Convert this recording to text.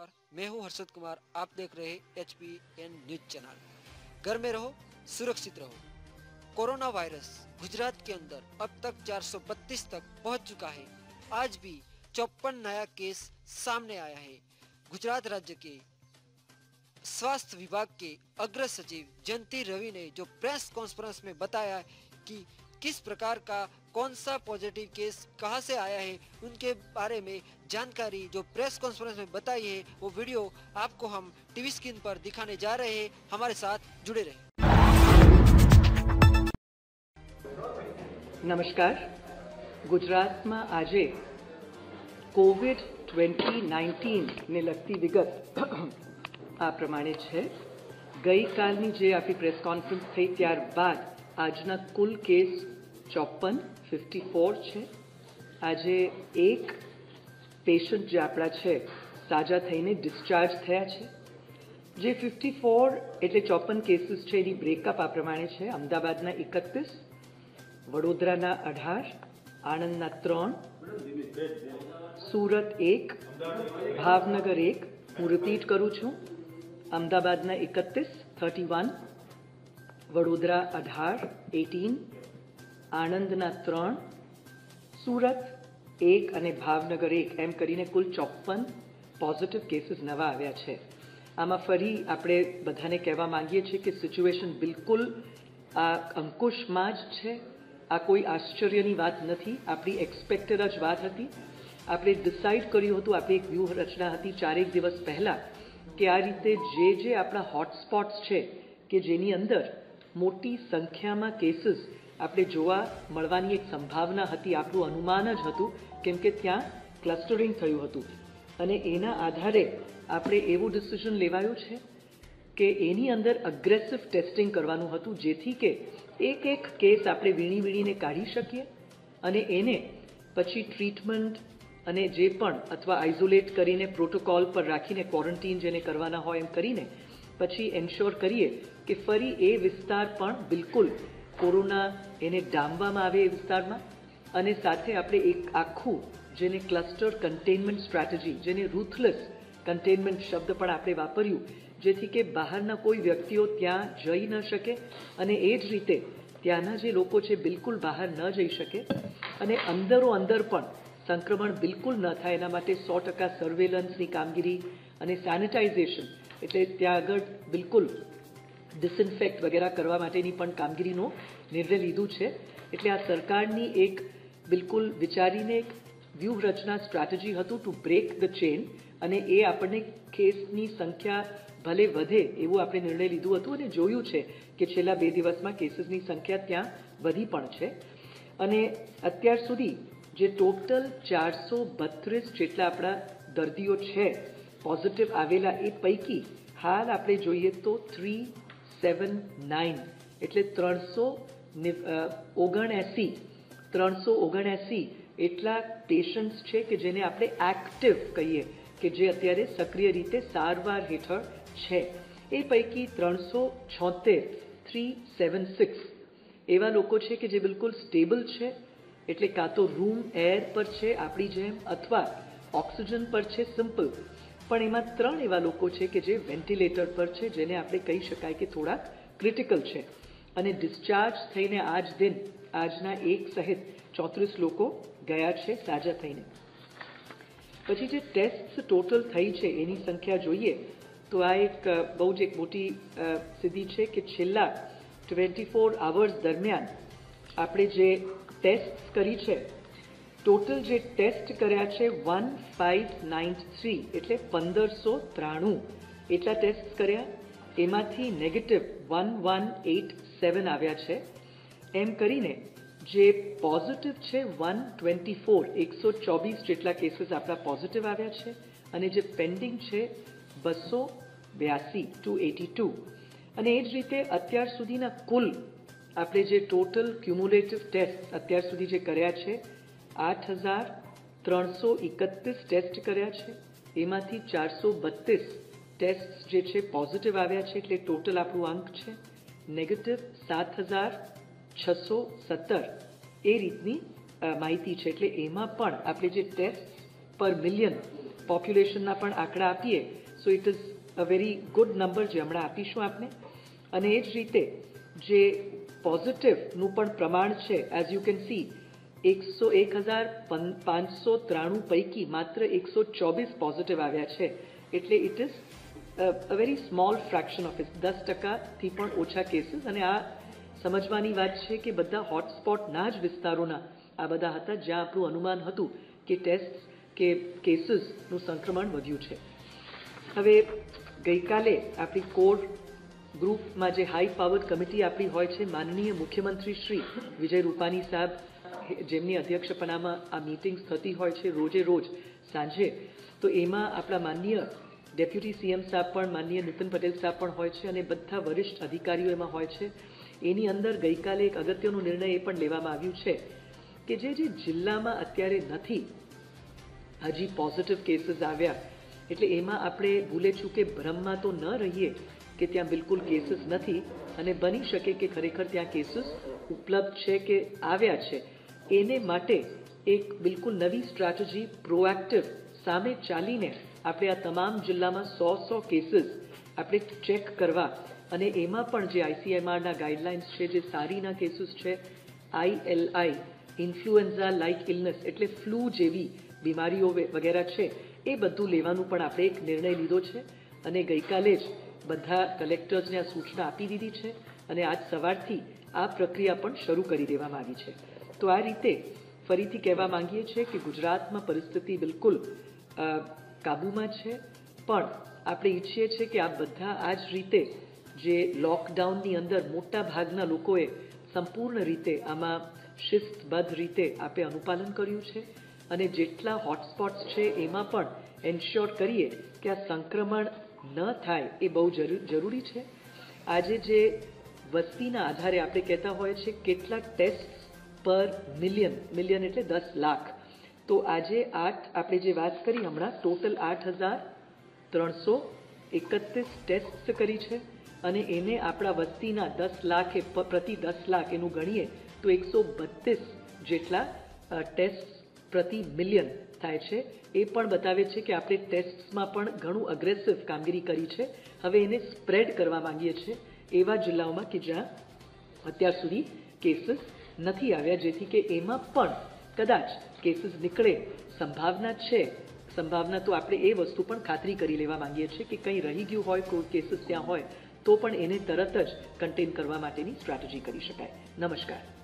नमस्कार मैं हूँ हर्षद कुमार। आप देख रहे H P N news channel घर में रहो, सुरक्षित रहो। कोरोना वायरस गुजरात के अंदर अब तक 432 तक पहुँच चुका है। आज भी चौपन नया केस सामने आया है। गुजरात राज्य के स्वास्थ्य विभाग के अग्र सचिव जयंती रवि ने जो प्रेस कॉन्फ्रेंस में बताया कि किस प्रकार का कौन सा पॉजिटिव केस कहां से आया है उनके बारे में जानकारी जो प्रेस कॉन्फ्रेंस में बताई है वो वीडियो आपको हम टीवी स्क्रीन पर दिखाने जा रहे हैं हमारे साथ जुड़े रहे નમસ્કાર ગુજરાતમાં આજે કોવિડ ટ્વેન્ટી નાઇન્ટીનને લગતી વિગત આ પ્રમાણે છે ગઈકાલની જે આપણી પ્રેસ કોન્ફરન્સ થઈ ત્યારબાદ આજના કુલ કેસ ચોપન ફિફ્ટી ફોર છે. આજે એક પેશન્ટ જે આપણા છે, સાજા થઈને ડિસ્ચાર્જ થયા છે. જે ફિફ્ટી ફોર એટલે ચોપન કેસીસ છે, એની બ્રેકઅપ આ પ્રમાણે છે. અમદાવાદના એકત્રીસ, વડોદરાના અઢાર, આણંદના ત્રણ, સુરત એક, ભાવનગર એક. હું રિપીટ કરું છું. અમદાવાદના એકત્રીસ થર્ટી વન વડોદરા અઢાર, એટીન, આણંદના ત્રણ, સુરત એક અને ભાવનગર એક, એમ કરીને કુલ ચોપન પોઝિટિવ કેસીસ નવા આવ્યા છે. આમાં ફરી આપણે બધાને કહેવા માંગીએ છીએ કે સિચ્યુએશન બિલકુલ આ અંકુશમાં જ છે. આ કોઈ આશ્ચર્યની વાત નથી. આપણી એક્સપેક્ટેડ જ વાત હતી. આપણે ડિસાઇડ કર્યું હતું, આપણી એક વ્યૂહરચના હતી ચારેક દિવસ પહેલાં કે આ રીતે જે જે આપણા હોટસ્પોટ્સ છે કે જેની અંદર મોટી સંખ્યામાં કેસીસ આપણે જોવા મળવાની એક સંભાવના હતી. આપણું અનુમાન જ હતું કેમ કે ત્યાં ક્લસ્ટરિંગ થયું હતું. અને એના આધારે આપણે એવું ડિસિઝન લેવાયું છે કે એની અંદર અગ્રેસિવ ટેસ્ટિંગ કરવાનું હતું, જેથી કે એક એક કેસ આપણે વીણી વીણીને કાઢી શકીએ અને એને પછી ટ્રીટમેન્ટ અને જે પણ અથવા આઇસોલેટ કરીને પ્રોટોકોલ પર રાખીને ક્વોરન્ટીન જેને કરવાના હોય એમ કરીને પછી એન્શ્યોર કરીએ કે ફરી એ વિસ્તાર પણ બિલકુલ કોરોના એને ડામવામાં આવે એ વિસ્તારમાં. અને સાથે આપણે એક આખું જેને ક્લસ્ટર કન્ટેનમેન્ટ સ્ટ્રેટેજી જેને રૂથલેસ કન્ટેનમેન્ટ શબ્દ પણ આપણે વાપર્યું, જેથી કે બહારના કોઈ વ્યક્તિઓ ત્યાં જઈ ન શકે અને એ જ રીતે ત્યાંના જે લોકો છે બિલકુલ બહાર ન જઈ શકે અને અંદરો અંદર પણ સંક્રમણ બિલકુલ ન થાય એના માટે સો ટકા સર્વેલન્સની કામગીરી અને સેનિટાઇઝેશન એટલે ત્યાં આગળ બિલકુલ ડિસઇન્ફેક્ટ વગેરે કરવા માટેની પણ કામગીરીનો નિર્ણય લીધું છે. એટલે આ સરકારની એક બિલકુલ વિચારીને એક વ્યૂહરચના સ્ટ્રેટેજી હતું ટુ બ્રેક ધ ચેન અને એ આપણને કેસની સંખ્યા ભલે વધે એવું આપણે નિર્ણય લીધું હતું અને જોયું છે કે છેલ્લા બે દિવસમાં કેસીસની સંખ્યા ત્યાં વધી પણ છે. અને અત્યાર સુધી જે ટોટલ ચારસો બત્રીસ જેટલા આપણા દર્દીઓ છે પોઝિટિવ આવેલા એ પૈકી હાલ આપણે જોઈએ તો થ્રી સેવન નાઇન એટલે ત્રણસો ઓગણએંસી ત્રણસો ઓગણએંસી એટલા પેશન્ટ્સ છે કે જેને આપણે એક્ટિવ કહીએ કે જે અત્યારે સક્રિય રીતે સારવાર હેઠળ છે. એ પૈકી ત્રણસો છોતેર થ્રી સેવન સિક્સ એવા લોકો છે કે જે બિલકુલ સ્ટેબલ છે. એટલે કાં તો રૂમ એર પર છે આપણી જેમ અથવા ઓક્સિજન પર છે સિમ્પલ પણ એમાં ત્રણ એવા લોકો છે કે જે વેન્ટિલેટર પર છે, જેને આપણે કહી શકાય કે થોડાક ક્રિટિકલ છે. અને ડિસ્ચાર્જ થઈને આજ દિન, આજના એક સહિત ચોત્રીસ લોકો ગયા છે સાજા થઈને. પછી જે ટેસ્ટ ટોટલ થઈ છે એની સંખ્યા જોઈએ, તો આ એક બહુ જ એક મોટી સિદ્ધિ છે કે છેલ્લા ટ્વેન્ટી ફોર આવર્સ દરમિયાન આપણે જે ટેસ્ટ કરી છે ટોટલ જે ટેસ્ટ કર્યા છે વન ફાઇવ નાઇન થ્રી, એટલે પંદરસો ત્રાણું. એટલા ટેસ્ટ કર્યા. એમાંથી negative one one eight seven આવ્યા છે. એમ કરીને જે પોઝિટિવ છે વન ટ્વેન્ટી ફોર, એકસો ચોવીસ જેટલા કેસીસ આપણા પોઝિટિવ આવ્યા છે. અને જે પેન્ડિંગ છે બસો બ્યાસી, ટુ એટી ટુ. અને એ જ રીતે અત્યાર સુધીના કુલ આપણે જે ટોટલ ક્યુમ્યુલેટિવ ટેસ્ટ અત્યાર સુધી જે કર્યા છે આઠ હજાર ત્રણસો એકત્રીસ ટેસ્ટ કર્યા છે. એમાંથી ચારસો બત્રીસ ટેસ્ટ જે છે પોઝિટિવ આવ્યા છે એટલે ટોટલ આપણું અંક છે નેગેટિવ સાત હજાર છસો સત્તર. એ રીતની માહિતી છે. એટલે એમાં પણ આપણે જે ટેસ્ટ પર મિલિયન પોપ્યુલેશનના પણ આંકડા આપીએ, so it is a very good number જે હમણાં આપીશું આપને. અને એ જ રીતે જે પોઝિટિવનું પણ પ્રમાણ છે, એઝ યુ કેન સી એકસો એક હજાર પાંચસો ત્રાણું પૈકી માત્ર એકસો ચોવીસ પોઝિટિવ આવ્યા છે. એટલે it is a very small fraction of it દસ ટકાથી પણ ઓછા કેસીસ અને આ સમજવાની વાત છે કે બધા હોટસ્પોટના જ વિસ્તારોના આ બધા હતા જ્યાં આપણું અનુમાન હતું કે ટેસ્ટ કે કેસીસનું સંક્રમણ વધ્યું છે. હવે ગઈકાલે આપણી કોર ગ્રુપમાં જે હાઈ પાવર કમિટી આપણી હોય છે, માનનીય મુખ્યમંત્રી શ્રી વિજય રૂપાણી સાહેબ જેમની અધ્યક્ષપણામાં આ મિટિંગ્સ થતી હોય છે રોજે રોજ, સાંજે. તો એમાં આપણા માનનીય ડેપ્યુટી સીએમ સાહેબ પણ, માનનીય નીતિન પટેલ સાહેબ પણ હોય છે અને બધા વરિષ્ઠ અધિકારીઓ એમાં હોય છે. એની અંદર ગઈકાલે એક અગત્યનો નિર્ણય એ પણ લેવામાં આવ્યું છે કે જે જે જિલ્લામાં અત્યારે નથી, હજી પોઝિટિવ કેસીસ આવ્યા. એટલે એમાં આપણે ભૂલે ચૂકે ભ્રમમાં તો ન રહીએ કે ત્યાં બિલકુલ કેસીસ નથી અને બની શકે કે ખરેખર ત્યાં કેસીસ ઉપલબ્ધ છે કે આવ્યા છે. એને માટે એક બિલકુલ નવી સ્ટ્રેટેજી પ્રોએક્ટિવ સામે ચાલીને આપણે આ તમામ જિલ્લામાં સો સો કેસીસ આપણે ચેક કરવા અને એમાં પણ જે આઈસીએમઆરના ગાઈડલાઇન્સ છે, જે સારીના કેસીસ છે આઈએલઆઈ ઇન્ફ્લુએન્ઝા લાઇક ઇલનેસ એટલે ફ્લૂ જેવી બીમારીઓ વગેરે છે, એ બધું લેવાનું પણ આપણે એક નિર્ણય લીધો છે અને ગઈકાલે જ બધા કલેક્ટર્સને આ સૂચના આપી દીધી છે અને આજ સવારથી આ પ્રક્રિયા પણ શરૂ કરી દેવામાં આવી છે. તો આ રીતે ફરીથી કહેવા માંગીએ છીએ કે ગુજરાતમાં પરિસ્થિતિ બિલકુલ કાબૂમાં છે. પણ આપણે ઈચ્છીએ છીએ કે આ બધા આ જ રીતે જે લોકડાઉનની અંદર મોટા ભાગના લોકોએ સંપૂર્ણ રીતે આમાં શિસ્તબદ્ધ રીતે આપે અનુપાલન કર્યું છે અને જેટલા હોટસ્પોટ્સ છે એમાં પણ એન્શ્યોર કરીએ કે આ સંક્રમણ ન થાય એ બહુ જરૂરી છે. આજે જે વસ્તીના આધારે આપણે કહેતા હોય છે કેટલાક ટેસ્ટ પર મિલિયન મિલિયન એટલે દસ લાખ. તો આજે આઠ, આપણે જે વાત કરી હમણાં ટોટલ આઠ હજાર ત્રણસો એકત્રીસ ટેસ્ટ કરી છે. અને એને આપણા વસ્તીના દસ લાખ પ્રતિ દસ લાખ એનું ગણીએ, તો એકસો બત્રીસ જેટલા ટેસ્ટ પ્રતિ મિલિયન થાય છે. એ પણ બતાવે છે કે આપણે ટેસ્ટમાં પણ ઘણું અગ્રેસિવ કામગીરી કરી છે. હવે એને સ્પ્રેડ કરવા માંગીએ છીએ એવા જિલ્લાઓમાં કે જ્યાં અત્યાર સુધી કેસીસ નથી આવ્યા, જેથી કે એમાં પણ કદાચ કેસીસ નીકળે. સંભાવના છે. સંભાવના તો આપણે એ વસ્તુ પણ ખાતરી કરી લેવા માંગીએ છીએ કે કંઈ રહી ગયું હોય કોઈ કેસીસ ત્યાં હોય, તો પણ એને તરત જ કન્ટેન કરવા માટેની સ્ટ્રેટેજી કરી શકાય. નમસ્કાર.